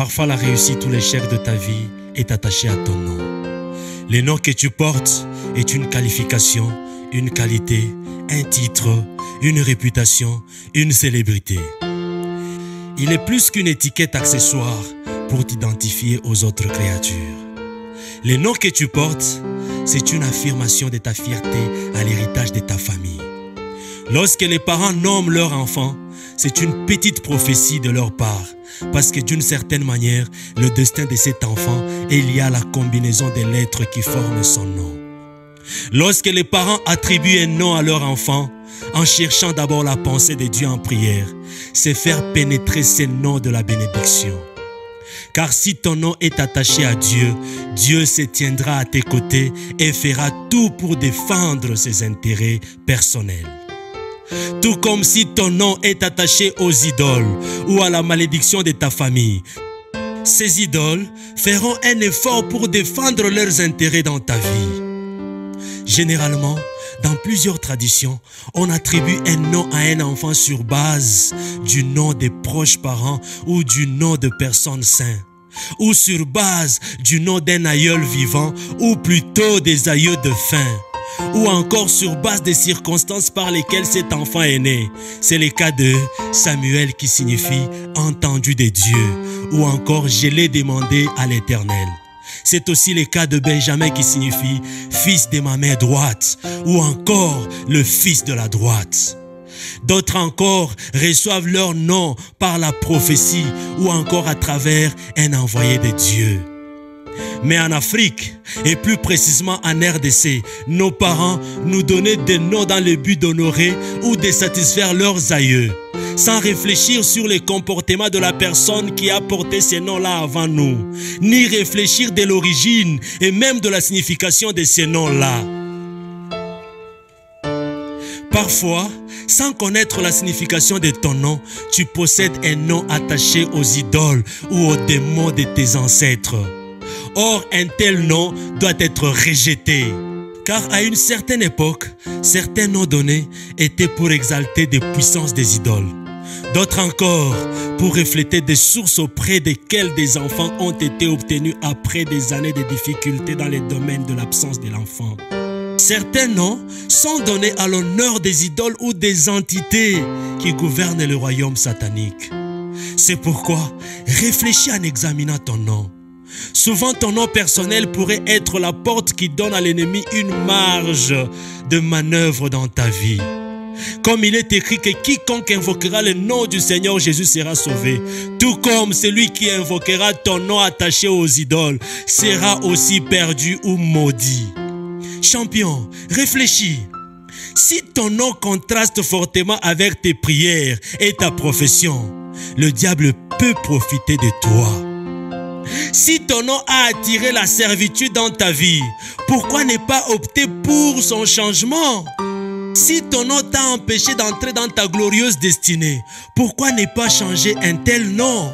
Parfois la réussite ou l'échec de ta vie est attaché à ton nom. Le nom que tu portes est une qualification, une qualité, un titre, une réputation, une célébrité. Il est plus qu'une étiquette accessoire pour t'identifier aux autres créatures. Le nom que tu portes, c'est une affirmation de ta fierté à l'héritage de ta famille. Lorsque les parents nomment leur enfant, c'est une petite prophétie de leur part, parce que d'une certaine manière, le destin de cet enfant est lié à la combinaison des lettres qui forment son nom. Lorsque les parents attribuent un nom à leur enfant, en cherchant d'abord la pensée de Dieu en prière, c'est faire pénétrer ces noms de la bénédiction. Car si ton nom est attaché à Dieu, Dieu se tiendra à tes côtés et fera tout pour défendre ses intérêts personnels. Tout comme si ton nom est attaché aux idoles ou à la malédiction de ta famille, ces idoles feront un effort pour défendre leurs intérêts dans ta vie. Généralement, dans plusieurs traditions, on attribue un nom à un enfant sur base du nom des proches parents ou du nom de personnes saintes ou sur base du nom d'un aïeul vivant ou plutôt des aïeux de fin ou encore sur base des circonstances par lesquelles cet enfant est né. C'est le cas de Samuel qui signifie entendu des dieux ou encore je l'ai demandé à l'Éternel. C'est aussi le cas de Benjamin qui signifie fils de ma main droite ou encore le fils de la droite. D'autres encore reçoivent leur nom par la prophétie ou encore à travers un envoyé de Dieu. Mais en Afrique, et plus précisément en RDC, nos parents nous donnaient des noms dans le but d'honorer ou de satisfaire leurs aïeux, sans réfléchir sur les comportements de la personne qui a porté ces noms-là avant nous, ni réfléchir de l'origine et même de la signification de ces noms-là. Parfois, sans connaître la signification de ton nom, tu possèdes un nom attaché aux idoles ou aux démons de tes ancêtres. Or, un tel nom doit être rejeté. Car à une certaine époque, certains noms donnés étaient pour exalter des puissances des idoles. D'autres encore pour refléter des sources auprès desquelles des enfants ont été obtenus après des années de difficultés dans les domaines de l'absence de l'enfant. Certains noms sont donnés à l'honneur des idoles ou des entités qui gouvernent le royaume satanique. C'est pourquoi réfléchis en examinant ton nom. Souvent, ton nom personnel pourrait être la porte qui donne à l'ennemi une marge de manœuvre dans ta vie. Comme il est écrit que quiconque invoquera le nom du Seigneur Jésus sera sauvé, tout comme celui qui invoquera ton nom attaché aux idoles sera aussi perdu ou maudit. Champion, réfléchis. Si ton nom contraste fortement avec tes prières et ta profession, le diable peut profiter de toi. Si ton nom a attiré la servitude dans ta vie, pourquoi ne pas opter pour son changement? Si ton nom t'a empêché d'entrer dans ta glorieuse destinée, pourquoi ne pas changer un tel nom?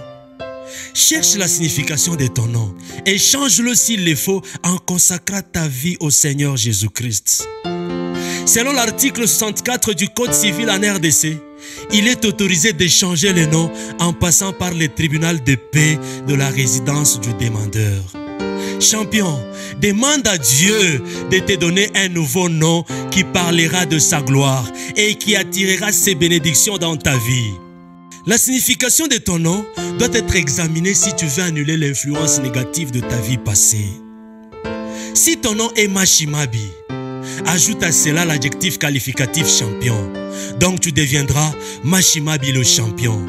Cherche la signification de ton nom et change-le s'il le faut en consacrant ta vie au Seigneur Jésus-Christ. Selon l'article 64 du Code civil en RDC, il est autorisé d'échanger le nom en passant par le tribunal de paix de la résidence du demandeur. Champion, demande à Dieu de te donner un nouveau nom qui parlera de sa gloire et qui attirera ses bénédictions dans ta vie. La signification de ton nom doit être examinée si tu veux annuler l'influence négative de ta vie passée. Si ton nom est Mashimabi, ajoute à cela l'adjectif qualificatif champion. Donc tu deviendras Mashimabi le champion.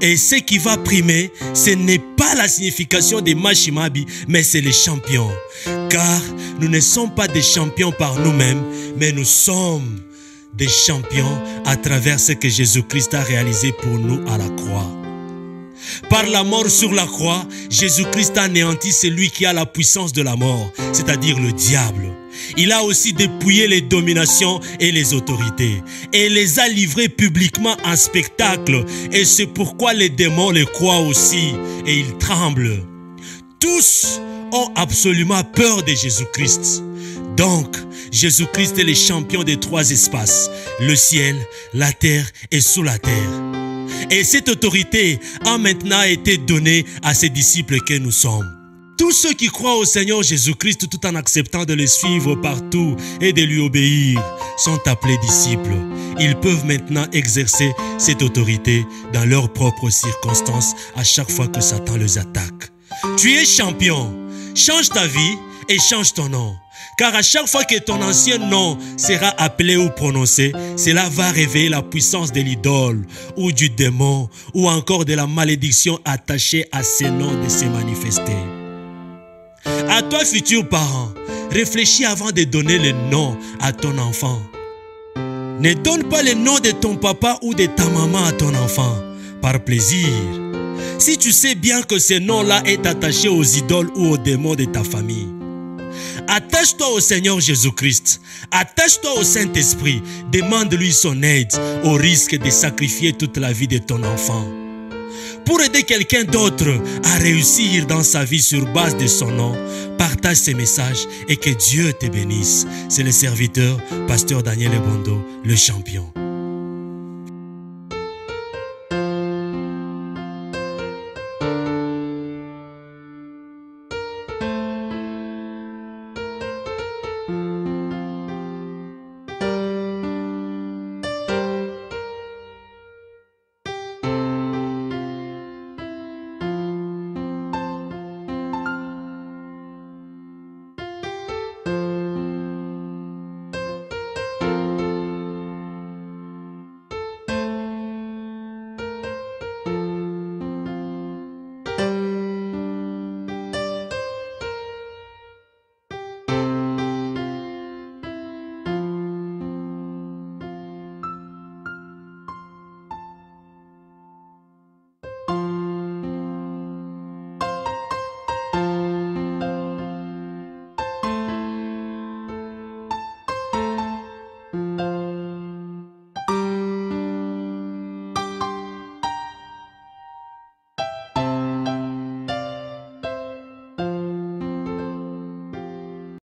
Et ce qui va primer, ce n'est pas la signification de Mashimabi, mais c'est le champion. Car nous ne sommes pas des champions par nous-mêmes, mais nous sommes des champions à travers ce que Jésus-Christ a réalisé pour nous à la croix. Par la mort sur la croix, Jésus-Christ a anéanti celui qui a la puissance de la mort, c'est-à-dire le diable. Il a aussi dépouillé les dominations et les autorités et les a livrés publiquement en spectacle. Et c'est pourquoi les démons les croient aussi et ils tremblent. Tous ont absolument peur de Jésus-Christ. Donc, Jésus-Christ est le champion des trois espaces, le ciel, la terre et sous la terre. Et cette autorité a maintenant été donnée à ces disciples que nous sommes. Tous ceux qui croient au Seigneur Jésus-Christ tout en acceptant de le suivre partout et de lui obéir sont appelés disciples. Ils peuvent maintenant exercer cette autorité dans leurs propres circonstances à chaque fois que Satan les attaque. Tu es champion. Change ta vie et change ton nom. Car à chaque fois que ton ancien nom sera appelé ou prononcé, cela va réveiller la puissance de l'idole ou du démon ou encore de la malédiction attachée à ces noms de se manifester. À toi, futur parent, réfléchis avant de donner le nom à ton enfant. Ne donne pas le nom de ton papa ou de ta maman à ton enfant par plaisir. Si tu sais bien que ce nom-là est attaché aux idoles ou aux démons de ta famille, attache-toi au Seigneur Jésus-Christ. Attache-toi au Saint-Esprit. Demande-lui son aide au risque de sacrifier toute la vie de ton enfant pour aider quelqu'un d'autre à réussir dans sa vie sur base de son nom, partage ces messages et que Dieu te bénisse. C'est le serviteur, pasteur Daniel Ebondo, le champion.